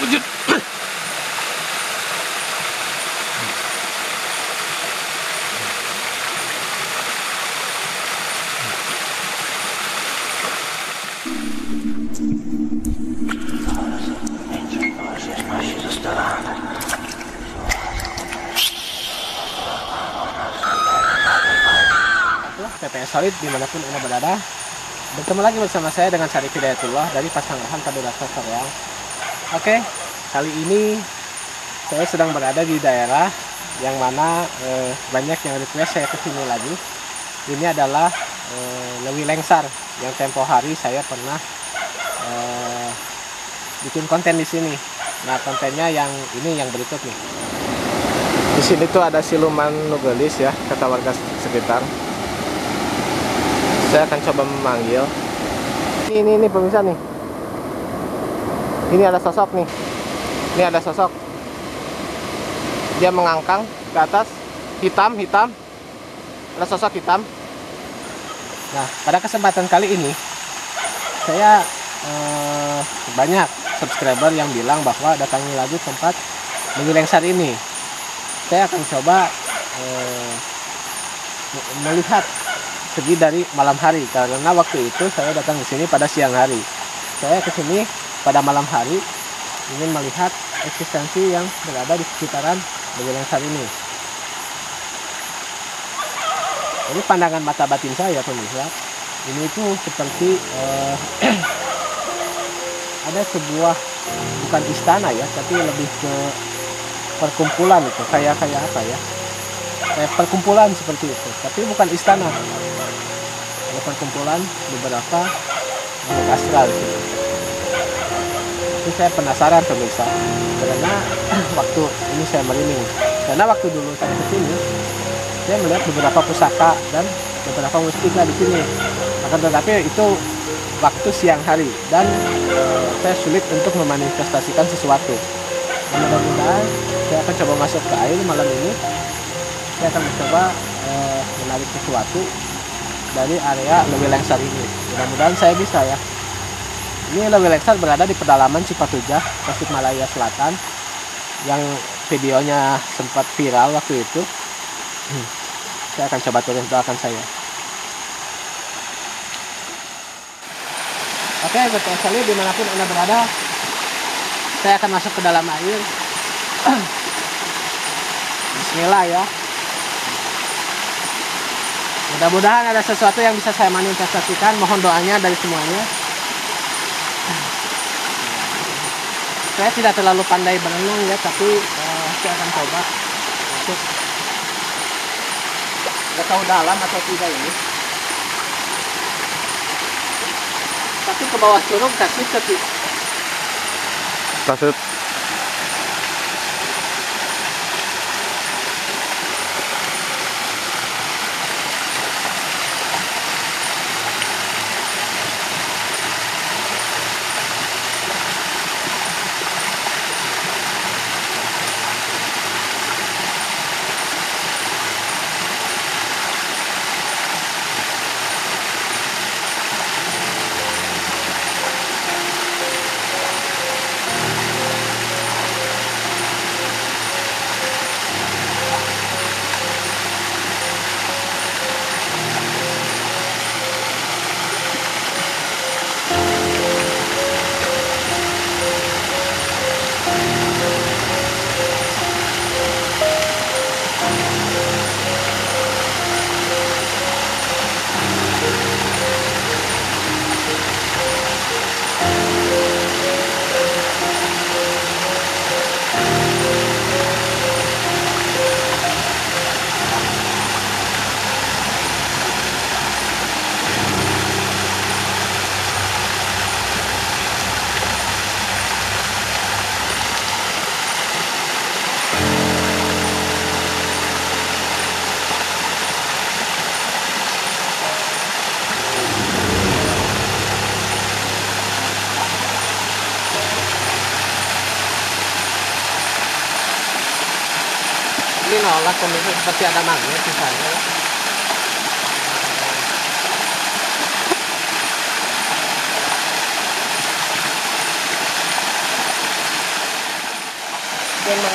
Itulah PPS Solid di mana pun Anda berada. Bertemu lagi bersama saya dengan Syarif Hidayatullah dari Pasangan Kadurasa Soreang Oke, kali ini saya sedang berada di daerah yang mana eh, banyak yang request saya ke sini lagi. Ini adalah eh, Lewi Lengsar yang tempo hari saya pernah eh, bikin konten di sini. Nah kontennya yang ini yang berikut nih. Di sini tuh ada siluman nugelis ya kata warga sekitar. Saya akan coba memanggil. Ini ini, ini pemirsa nih ini ada sosok nih. Ini ada sosok. Dia mengangkang ke atas. Hitam hitam. Ada sosok hitam. Nah pada kesempatan kali ini saya eh, banyak subscriber yang bilang bahwa datangi lagi tempat Lewi Lengsar ini. Saya akan coba eh, melihat segi dari malam hari. Karena waktu itu saya datang ke sini pada siang hari. Saya ke sini pada malam hari ingin melihat eksistensi yang berada di sekitaran Lewi Lengsar ini. Ini pandangan mata batin saya pemirsa. Ini itu seperti eh, ada sebuah bukan istana ya, tapi lebih ke perkumpulan itu kayak kayak apa ya kayak perkumpulan seperti itu tapi bukan istana ada perkumpulan beberapa makhluk astral gitu. Itu saya penasaran pemirsa karena waktu ini saya merinding. Karena waktu dulu saya ke sini saya melihat beberapa pusaka dan beberapa mustika di sini. Akan tetapi itu waktu siang hari dan saya sulit untuk memanifestasikan sesuatu. Mudah-mudahan saya akan coba masuk ke air malam ini. Saya akan mencoba eh, menarik sesuatu dari area Lewi Lengsar ini. Mudah-mudahan saya bisa ya ini Lewi Lengsar berada di pedalaman Cipatujah Tasikmalaya Selatan yang videonya sempat viral waktu itu. Hmm. saya akan coba turun doakan saya. Oke betul sekali di mana pun anda berada. Saya akan masuk ke dalam air. Bismillah ya. Mudah-mudahan ada sesuatu yang bisa saya manifestasikan. Mohon doanya dari semuanya saya tidak terlalu pandai berenang ya tapi eh, saya akan coba masuk nggak tahu dalam atau tidak ini tapi ke bawah curug kasih tapi. Nolak kondisi seperti ada magnet di sana ya.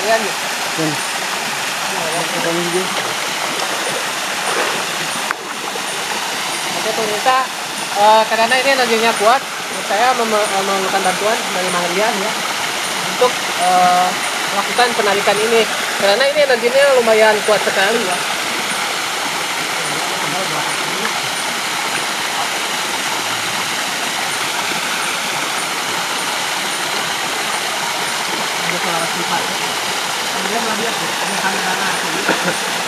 Yan hindi. Oke pemirsa, eh, karena ini energinya kuat, saya mem- eh, memerlukan bantuan dari Marian ya untuk eh, melakukan penarikan ini. Karena ini energinya lumayan kuat sekali ya. Ini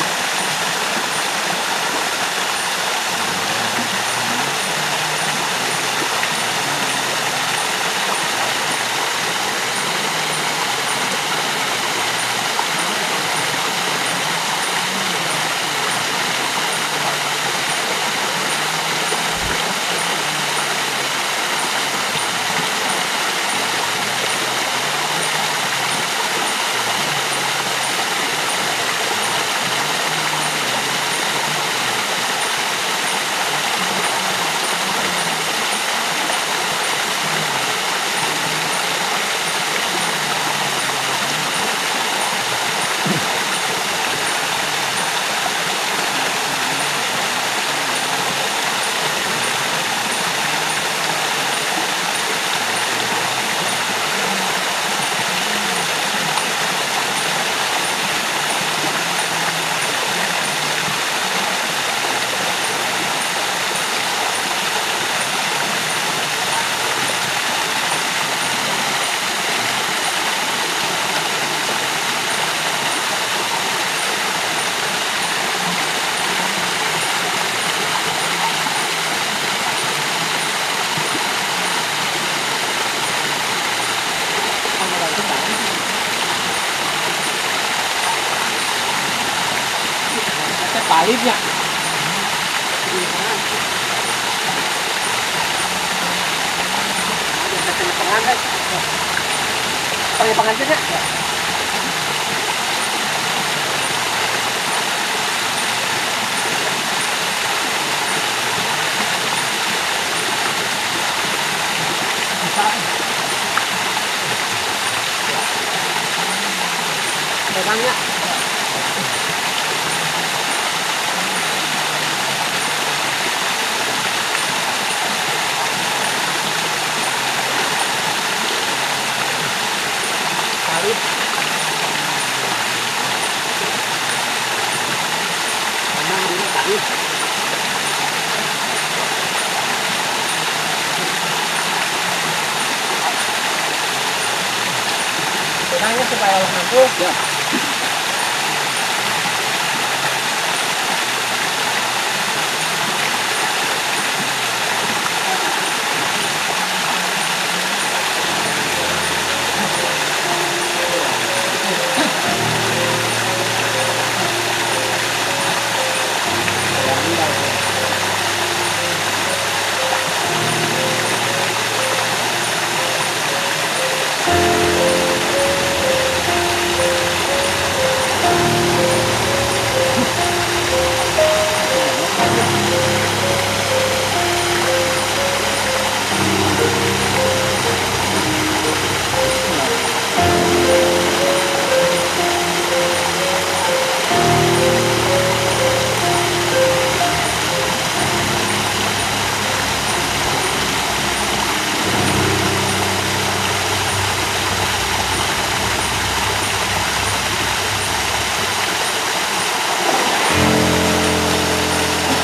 kamera palibnya pengantin pengantinnya Pegangnya.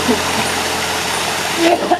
Yeah.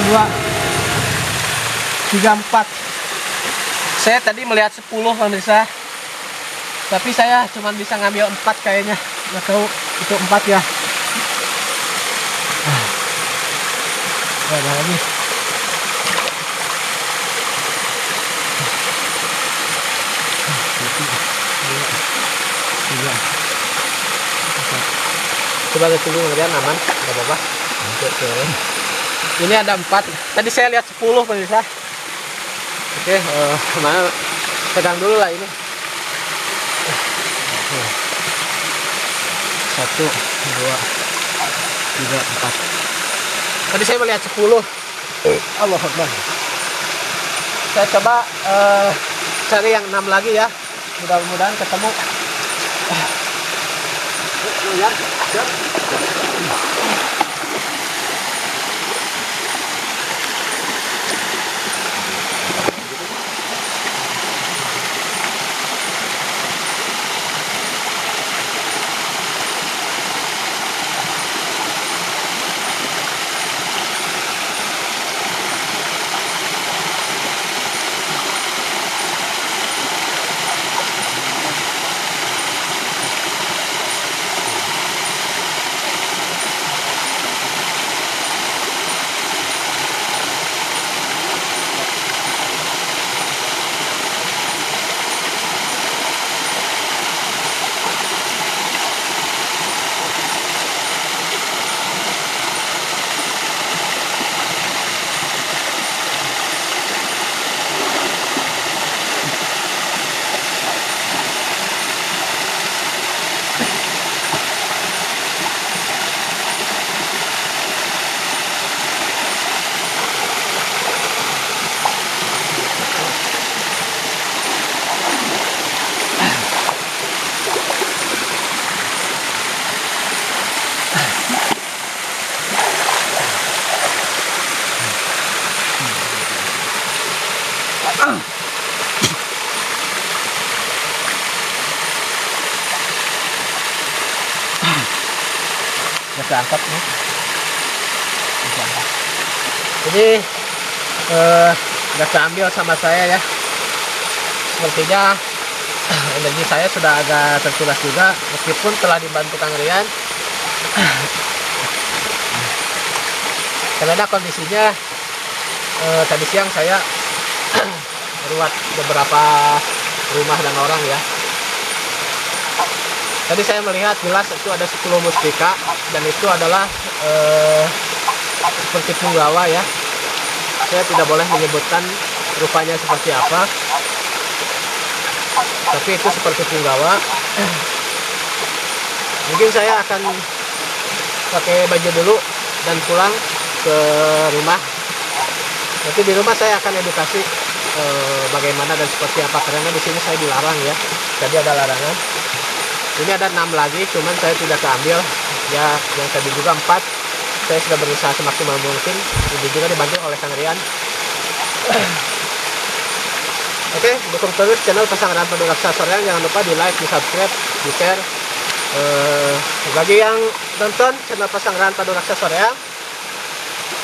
Satu dua tiga empat. Saya tadi melihat 10 pemirsa tapi saya cuma bisa ngambil empat kayaknya. Nggak tahu itu empat ya. Ah. Oh, ada lagi. Empat. coba ke sini kemudian aman. Nggak apa-apa. Ini ada empat. Tadi saya lihat 10 pemirsa. Oke eh, mana pegang dulu lah ini. Satu dua tiga empat. Tadi saya melihat 10 Allah Akbar. Saya coba eh, cari yang enam lagi ya. Mudah-mudahan ketemu. Lihat keambil sama saya ya. Sepertinya energi saya sudah agak terkuras juga meskipun telah dibantu Kang Rian. Karena kondisinya eh, tadi siang saya meruat beberapa rumah dan orang ya. Tadi saya melihat jelas itu ada 10 mustika dan itu adalah eh, seperti punggawa ya. Saya tidak boleh menyebutkan rupanya seperti apa. Tapi itu seperti punggawa. Mungkin saya akan pakai baju dulu dan pulang ke rumah. Nanti di rumah saya akan edukasi eh, bagaimana dan seperti apa karena di sini saya dilarang ya. Jadi ada larangan ini ada enam lagi cuman saya tidak keambil ya yang tadi juga empat saya sudah berusaha semaksimal mungkin. Ini juga dibantu oleh Kang Rian. Oke dukung terus channel pasangan Penuh Raksa jangan lupa di like di subscribe di share. Eh, bagi yang nonton channel pasangan Penuh Raksa Soreang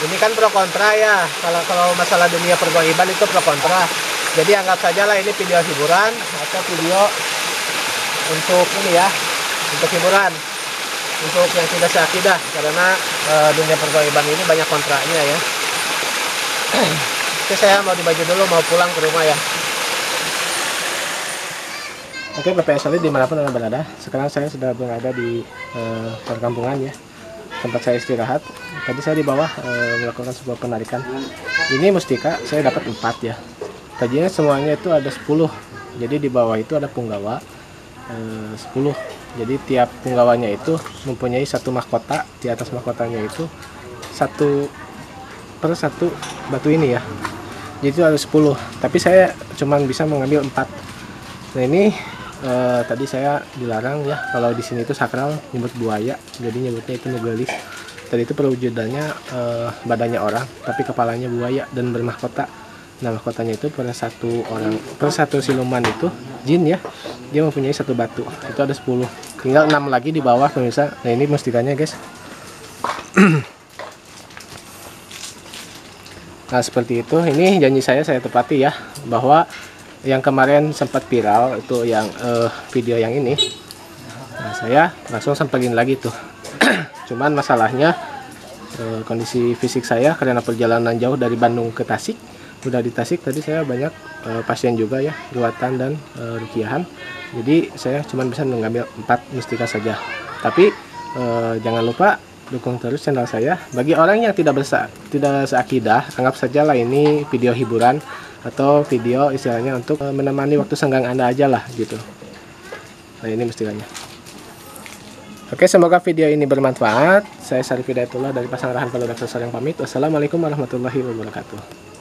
ini kan pro kontra ya. Kalau kalau masalah dunia pergoiban itu pro kontra. Jadi anggap saja lah ini video hiburan atau video untuk ini ya untuk hiburan untuk yang tidak seakidah karena e, dunia pergoiban ini banyak kontraknya ya. Oke saya mau dibaju dulu mau pulang ke rumah ya. Oke Bapak Soli di mana pun anda berada Sekarang saya sudah berada di e, perkampungan ya. Tempat saya istirahat. Tadi saya di bawah e, melakukan sebuah penarikan. Ini mustika saya dapat 4 ya. Tadinya semuanya itu ada 10 Jadi di bawah itu ada punggawa eh, 10 jadi tiap punggawanya itu mempunyai satu mahkota di atas mahkotanya itu satu per satu batu ini ya. Jadi itu ada 10 tapi saya cuma bisa mengambil 4 nah ini eh, tadi saya dilarang ya kalau di sini itu sakral nyebut buaya jadi nyebutnya itu nugelis tadi itu perwujudannya eh, badannya orang tapi kepalanya buaya dan bermahkota. Nah mahkotanya itu per satu orang per satu siluman itu jin ya dia mempunyai satu batu itu ada 10 tinggal 6 lagi di bawah pemirsa nah ini mustikanya guys Nah seperti itu, ini janji saya saya tepati ya bahwa yang kemarin sempat viral itu yang eh, video yang ini. Nah saya langsung sampaikan lagi tuh. Cuman masalahnya eh, kondisi fisik saya karena perjalanan jauh dari Bandung ke Tasik. Udah di Tasik tadi saya banyak eh, pasien juga ya, ruatan dan eh, rukiahan. Jadi saya cuma bisa mengambil empat mustika saja. Tapi eh, jangan lupa dukung terus channel saya. Bagi orang yang tidak bersa tidak seakidah, anggap saja lah ini video hiburan atau video istilahnya untuk eh, menemani waktu senggang Anda aja lah gitu. Nah, ini mustikanya. Oke, semoga video ini bermanfaat. Saya Sarif Hidayatullah dari Pasang Rahan Palu Daksa yang pamit. Wassalamualaikum warahmatullahi wabarakatuh.